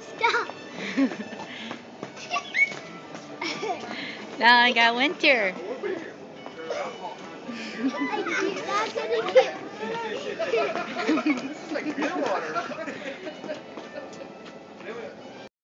Stop. now I got winter. That's water.